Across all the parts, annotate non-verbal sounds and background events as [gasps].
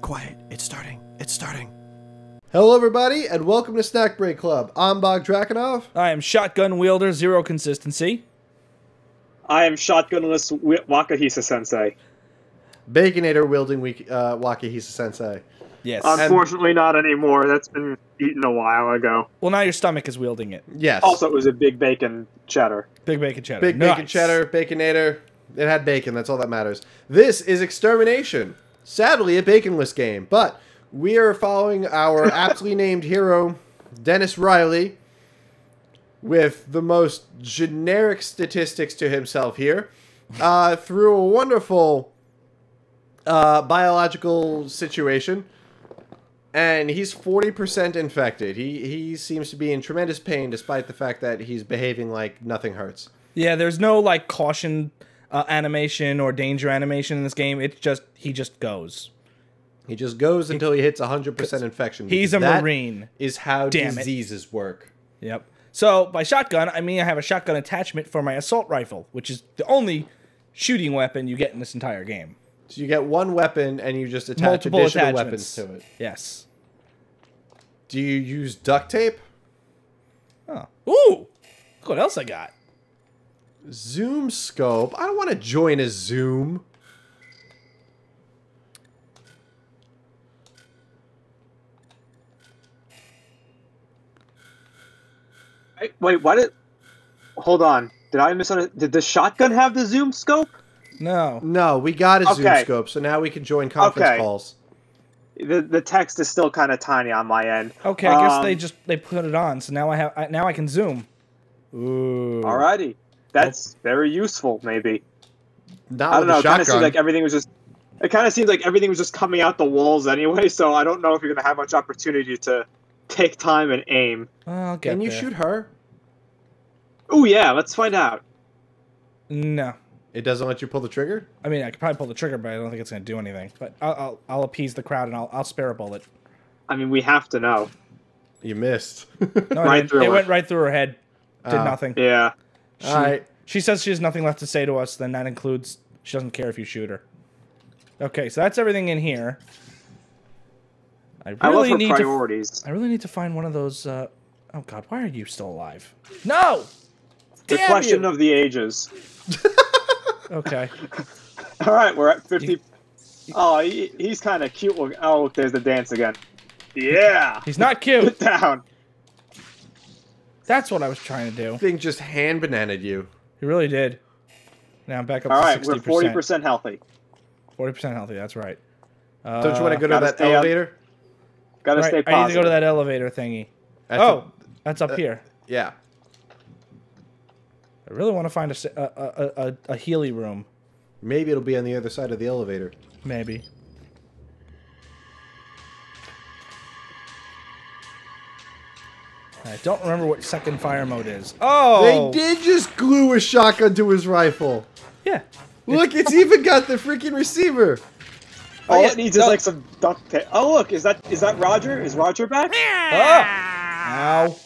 Quiet. It's starting. It's starting. Hello, everybody, and welcome to Snack Break Club. I'm Bog Drakenov. I am shotgun wielder, zero consistency. I am shotgunless Wi- Wakahisa Sensei. Baconator wielding Wiki- uh, Wakahisa Sensei. Yes. Unfortunately, not anymore. That's been eaten a while ago. well, now your stomach is wielding it. Yes. Also, it was a big bacon cheddar. Big bacon cheddar. Big bacon Nice. cheddar, Baconator. It had bacon. That's all that matters. This is Extermination. Sadly, a baconless game, but we are following our [laughs] aptly named hero, Dennis Riley, with the most generic statistics to himself here, uh, through a wonderful uh, biological situation. And he's 40% infected. He, he seems to be in tremendous pain despite the fact that he's behaving like nothing hurts. Yeah, there's no like caution uh, animation or danger animation in this game. It's just he just goes. He just goes until he hits 100% infection. He's a that marine. Is how Damn it. diseases work. Yep. So by shotgun, I mean I have a shotgun attachment for my assault rifle, which is the only shooting weapon you get in this entire game. So you get one weapon and you just attach Multiple additional weapons to it. Yes. Do you use duct tape? Oh. Ooh. Look what else I got. Zoom scope? I don't want to join a Zoom. Wait, wait, what? Did, hold on. Did I misunderstand? Did the shotgun have the zoom scope? No. No, we got a Zoom scope, so now we can join conference Okay. calls. The the text is still kind of tiny on my end. Okay, I guess they Um, just they put it on, so now I have I, now I can zoom. Ooh. Alrighty, that's very useful. Maybe Not I don't know. It kind of shotgun. seemed like everything was just. It kind of seems like everything was just coming out the walls anyway. So I don't know if you're gonna have much opportunity to take time and aim. Oh, I'll get can you there. shoot her? Oh yeah, let's find out. No. It doesn't let you pull the trigger? I mean, I could probably pull the trigger, but I don't think it's gonna do anything. But I'll I'll, I'll appease the crowd and I'll I'll spare a bullet. I mean, we have to know. You missed. [laughs] No, Right it, through it her. went right through her head. Did Oh. nothing. Yeah. She, Alright. she says she has nothing left to say to us. Then that includes she doesn't care if you shoot her. Okay, so that's everything in here. I I love really her need to. I really need to find one of those. Uh, oh God, why are you still alive? No. the Damn question you! of the ages. [laughs] Okay. [laughs] All right, we're at fifty. Oh, he, he's kind of cute. Looking. Oh, look, there's the dance again. Yeah. He's not cute. Put down. That's what I was trying to do. Thing just hand bananaed you. He really did. Now I'm back up All to right, sixty we're forty percent. percent healthy. Forty percent healthy. That's right. Uh, Don't you want to go to that stay up. elevator? Gotta right, stay I need to go to that elevator thingy. That's oh, that's up uh, here. yeah. I really want to find a a a a Healy room. Maybe it'll be on the other side of the elevator. Maybe. I don't remember what second fire mode is. Oh! They did just glue a shotgun to his rifle. Yeah. Look, it's even got the freaking receiver. All Oh, yeah, it needs no. is oh. like some duct tape. Oh, look, is that is that Roger? Is Roger back? Oh! Ow.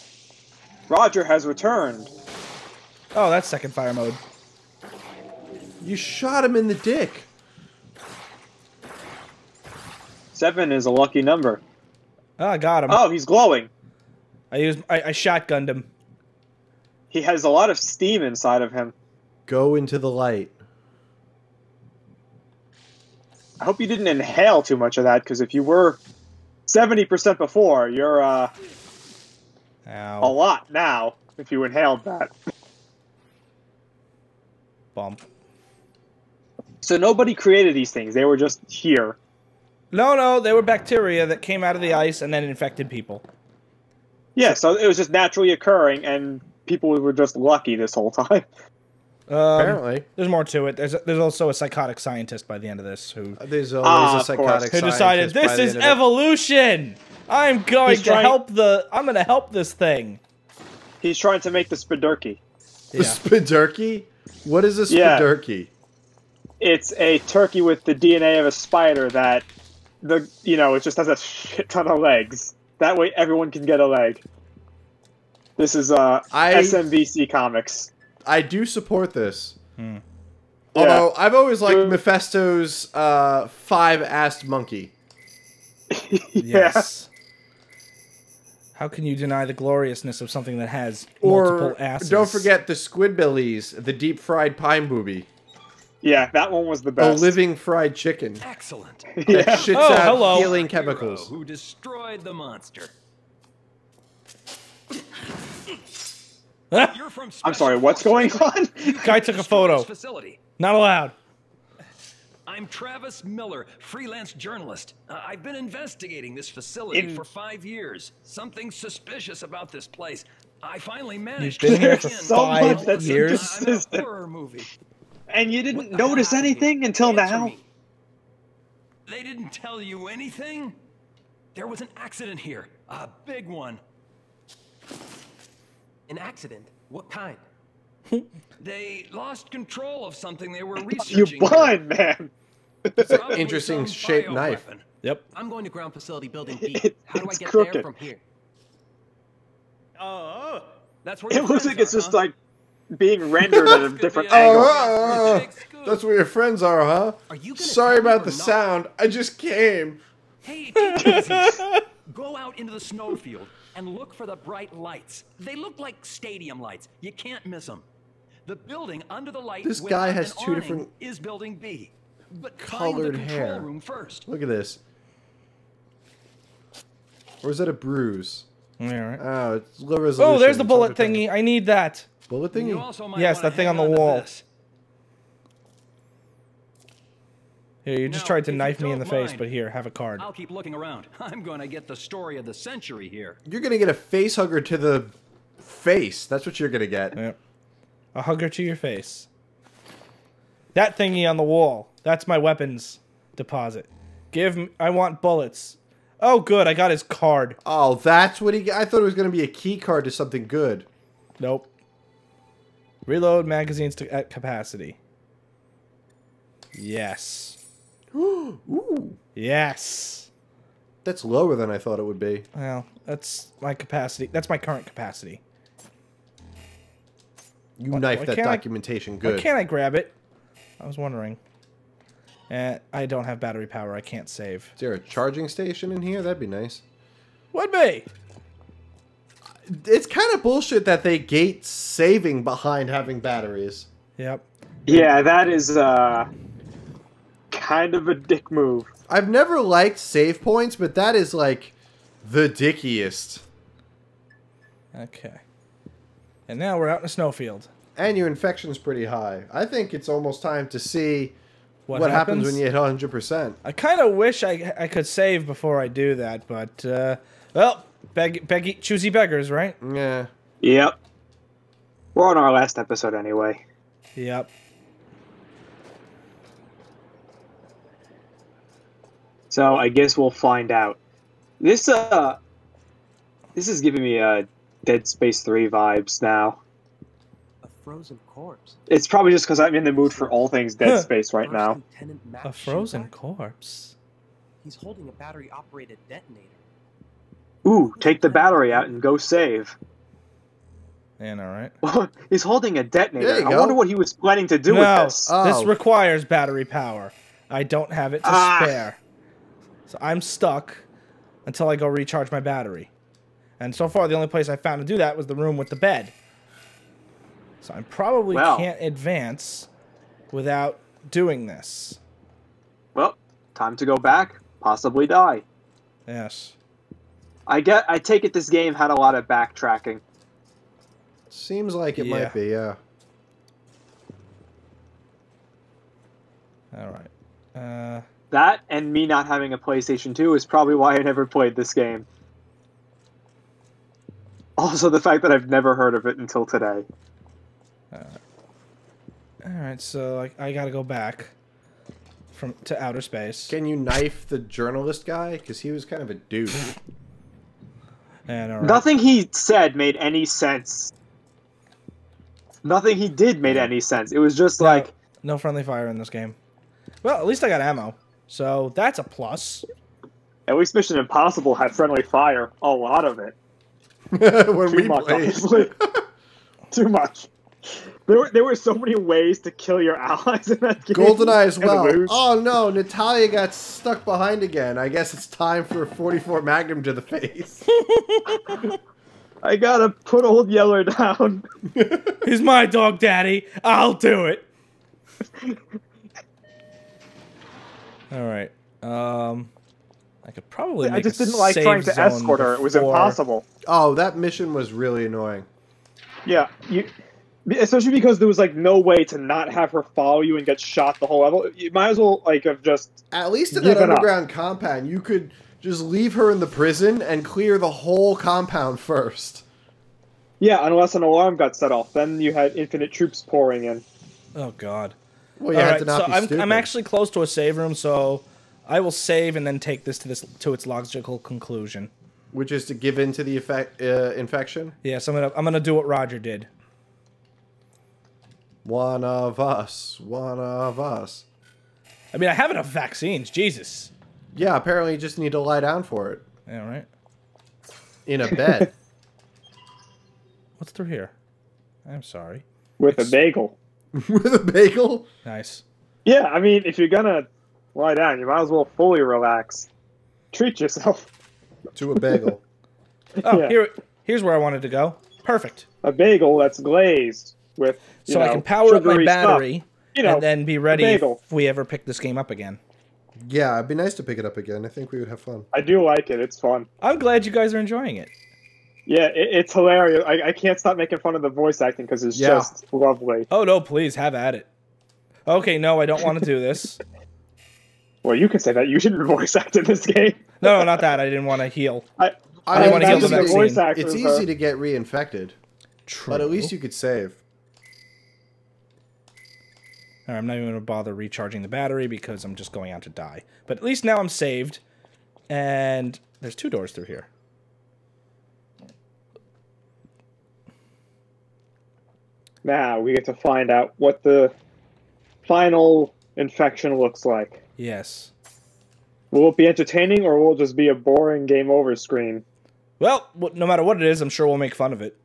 Roger has returned. Oh, that's second fire mode. You shot him in the dick. Seven is a lucky number. Oh, I got him. Oh, he's glowing. I used I, I shotgunned him. He has a lot of steam inside of him. Go into the light. I hope you didn't inhale too much of that, because if you were seventy percent before, you're uh, a lot now. If you inhaled that. Bump. So nobody created these things. They were just here. No, no, they were bacteria that came out of the ice and then infected people. Yeah, so it was just naturally occurring, and people were just lucky this whole time. [laughs] Um, Apparently. There's more to it. There's a, there's also a psychotic scientist by the end of this who There's always Ah, a of course. psychotic who decided this is end of it. evolution. I'm going He's to trying- help the. I'm going to help this thing. He's trying to make the Spidurky. The Yeah. Spidurky? What is a Yeah. It's a turkey with the DNA of a spider that the you know it just has a shit ton of legs. That way everyone can get a leg. This is uh I- SMBC comics. I do support this. Hmm. Although I've always liked Good. Mephisto's uh, five-assed monkey. [laughs] yeah. Yes. How can you deny the gloriousness of something that has multiple Or asses? don't forget the squidbillies, the deep fried pine booby, Yeah, that one was the a best. living fried chicken Excellent. [laughs] that shits Oh, out hello. healing Hero chemicals. Who destroyed the monster? You're from I'm sorry, what's going on? Guy took a photo. Facility. Not allowed. I'm Travis Miller, freelance journalist. Uh, I've been investigating this facility In- for five years. Something suspicious about this place. I finally managed been to here get for in. so five much that's years? I'm a horror movie. And you didn't notice anything here? until Answer now? me. They didn't tell you anything? There was an accident here. A big one. An accident? What kind? [laughs] They lost control of something they were [laughs] You researching. here. blind man. Probably Interesting some shaped knife. bioweapon. Yep. I'm going to ground facility building [laughs] B. It- How do I get crooked. there from here? Oh, that's where It looks friends like it's are, just like being [laughs] rendered at a different angle. Oh, Big oh, oh, that's where your friends are, huh? Are you Sorry about the not? sound. I just came. Hey, take it easy. Go out into the snowfield and look for the bright lights. They look like stadium lights. You can't miss them. The building under the light This guy has an two different is building B. But colored find the control hair. room first. Look at this. Or is that a bruise? All right. Oh, it's low oh, resolution. Oh, there's the bullet thingy. I need that. Bullet thingy? Yes, that thing on the to wall. this. Here, you just Now, tried to knife me in the don't face, but here, have a card. I'll keep looking around. [laughs] I'm going to get the story of the century here. You're gonna get a face hugger to the face. That's what you're gonna get. Yep. A hugger to your face. That thingy on the wall. That's my weapons deposit. Give me. I want bullets. Oh, good. I got his card. Oh, that's what he. I thought it was gonna be a key card to something good. Nope. Reload magazines to at capacity. Yes. [gasps] Ooh, Yes. that's lower than I thought it would be. Well, that's my capacity. That's my current capacity. You Why- why that can't I- documentation Why good. can't I grab it? I was wondering. Eh, I don't have battery power. I can't save. Is there a charging station in here? That'd be nice. Would be. It's kind of bullshit that they gate saving behind having batteries. Yep. Yeah, that is uh, kind of a dick move. I've never liked save points, but that is like the dickiest. Okay. And now we're out in a snowfield. And your infection's pretty high. I think it's almost time to see What, what, happens? when you hit 100%. I kind of wish I I could save before I do that, but uh, well, beg, beggy, choosy beggars, right? Yeah. Yep. We're on our last episode anyway. Yep. So I guess we'll find out. This uh this is giving me a Dead Space 3 vibes now. A frozen corpse. It's probably just because I'm in the mood for all things Dead Space right now. A frozen corpse. He's holding a battery-operated detonator. Ooh, take the battery out and go save. And all right. [laughs] He's holding a detonator. I go. wonder what he was planning to do no, with this. Uh, this Oh. requires battery power. I don't have it to Ah. spare. So I'm stuck until I go recharge my battery. And so far, the only place I found to do that was the room with the bed. So I probably Well. can't advance without doing this. Well, time to go back, possibly die. Yes. I get I take it this game had a lot of backtracking. Seems like it Yeah. might be, yeah. All right. Uh, That and me not having a PlayStation 2 is probably why I never played this game. Also, the fact that I've never heard of it until today. Uh, all right. So I, I got to go back from to outer space. Can you knife the journalist guy? Because he was kind of a douche. [laughs] And all right. Nothing he said made any sense. Nothing he did made any sense. It was just No, like, no friendly fire in this game. Well, at least I got ammo, so that's a plus. at least Mission Impossible had friendly fire. A lot of it. [laughs] when Too we much, played. [laughs] Too much. There were there were so many ways to kill your [laughs] allies in that game. Goldeneye as well. Oh no, Natalya got stuck behind again. I guess it's time for a 44 Magnum to the face. [laughs] I gotta put old Yeller down. [laughs] He's my dog, Daddy. I'll do it. All right. Um, I could probably. I just a didn't like trying to zone escort her. It was impossible. oh, that mission was really annoying. Yeah, you, especially because there was like no way to not have her follow you and get shot the whole level. You might as well like have just At least in that Give it up. underground compound, you could just leave her in the prison and clear the whole compound first. yeah, unless an alarm got set off, then you had infinite troops pouring in. Oh God. Well, you All right. So be I'm. I'm actually close to a save room, so I will save and then take this to this to its logical conclusion. Which is to give in to the effect, uh, infection. Yes, I'm gonna I'm gonna do what Roger did. One of us. One of us. I mean, I have enough vaccines. Jesus. Yeah, apparently you just need to lie down for it. Yeah. Right. In a bed. [laughs] What's through here? I'm sorry. with a bagel. [laughs] With a bagel? Nice. Yeah, I mean, if you're gonna lie down, you might as well fully relax. Treat yourself. To a bagel. [laughs] Oh, Yeah. here here's where I wanted to go. Perfect. A bagel that's glazed with you So I can power up my sugary stuff. battery You know, and then be ready if we ever pick this game up again. Yeah, it'd be nice to pick it up again. I think we would have fun. I do like it. It's fun. I'm glad you guys are enjoying it. Yeah, it, it's hilarious. I, I can't stop making fun of the voice acting because it's Yeah. just lovely. Oh no, please have at it. Okay, no, I don't want to do this. [laughs] Well, you can say that. You shouldn't voice act in this game. [laughs] No, no, not that. I didn't want to heal. I, I didn't wanna heal the imagine vaccine. voice actors It's are- easy to get reinfected, True. but at least you could save. I'm not even going to bother recharging the battery because I'm just going out to die. But at least now I'm saved. And there's two doors through here. Now we get to find out what the final infection looks like. Yes. Will it be entertaining or will it just be a boring game over screen? Well, no matter what it is, I'm sure we'll make fun of it.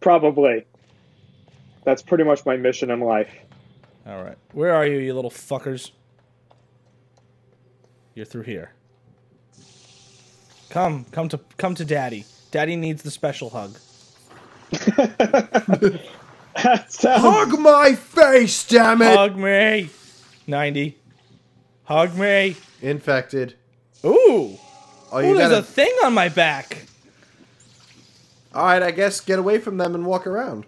Probably. That's pretty much my mission in life. All right. Where are you, you little fuckers? You're through here. Come, come to come to daddy. Daddy needs the special hug. [laughs] Sounds Hug my face, damn it! Hug me. 90. Hug me. Infected. Ooh. Oh, Ooh, you there's gotta. a thing on my back. All right, I guess get away from them and walk around.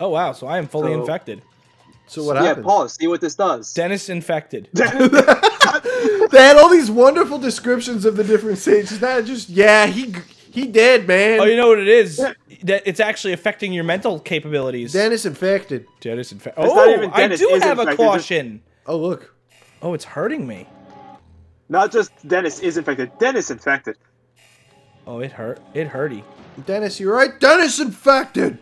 Oh wow, so I am fully So- infected. So what happened? yeah, happened? pause. See what this does. Dennis infected. [laughs] They had all these wonderful descriptions of the different stages. Not just yeah, he he did, man. Oh, you know what it is? That it's actually affecting your mental capabilities. Dennis infected. Dennis infected. Oh, not even oh, I do have a infected, just- caution. Oh look, Oh, it's hurting me. not just Dennis is infected. Dennis infected. Oh, it hurt. It hurty. Dennis, you're right. Dennis infected.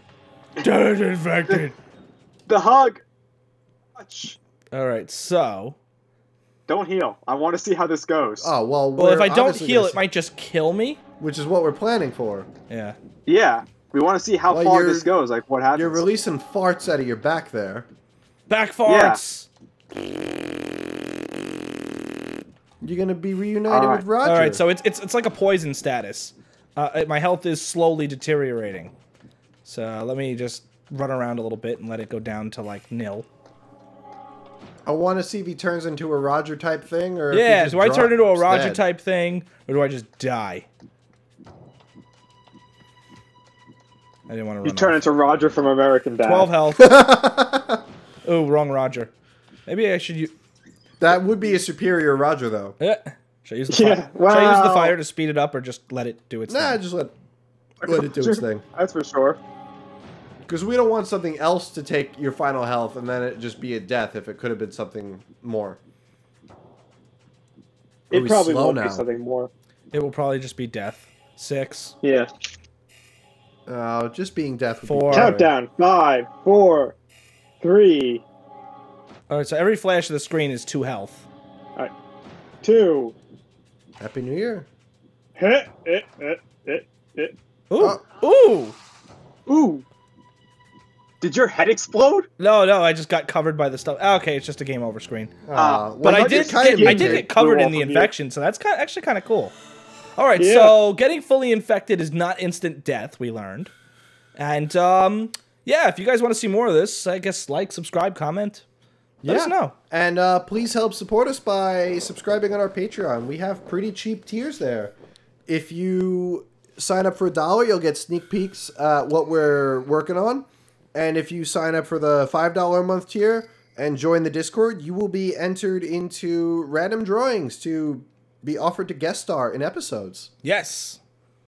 Dennis infected. The hug. Touch. All right, so Don't heal. I want to see how this goes. Oh well. well, if I don't heal, it might just kill me. Which is what we're planning for. Yeah. Yeah, we want to see how Well, far this goes. Like what happens. You're releasing farts out of your back there. Back farts. Yeah. You're gonna be reunited All with Roger. All right, so it's it's it's like a poison status. Uh, my health is slowly deteriorating. So let me just run around a little bit and let it go down to like nil. I want to see if he turns into a Roger type thing, or Yeah, just do I turn into a Roger dead. type thing, or do I just die? I didn't want to run. you turn off. into Roger from American Dad. Twelve health. [laughs] oh, wrong Roger. Maybe I should use. That would be a superior Roger, though. Eh. Should I use the Yeah, fire? Should I use the fire to speed it up, or just let it do its Nah, thing? Nah, just let let it do its thing. That's for sure. Because we don't want something else to take your final health and then it just be a death if it could have been something more. It probably slow won't now? be something more. It will probably just be death. Six. Yeah. Uh, just being death. Would Four. Be Countdown. Five, four, three, All right, so every flash of the screen is two health. All right. two. Happy New Year. Hit, it, it, it, it. Ooh, ooh. Ooh. Did your head explode? No, no, I just got covered by the stuff. Okay, it's just a game over screen. Uh, But I did, get, I did get covered in the off you. infection, so that's kind of, actually kind of cool. All right, Yeah. so getting fully infected is not instant death. We learned, and um, yeah, if you guys want to see more of this, I guess like, subscribe, comment. Let us know. And uh, please help support us by subscribing on our Patreon. We have pretty cheap tiers there. If you sign up for a dollar, you'll get sneak peeks at what we're working on. And if you sign up for the $5 a month tier and join the Discord, you will be entered into random drawings to be offered to guest star in episodes. Yes.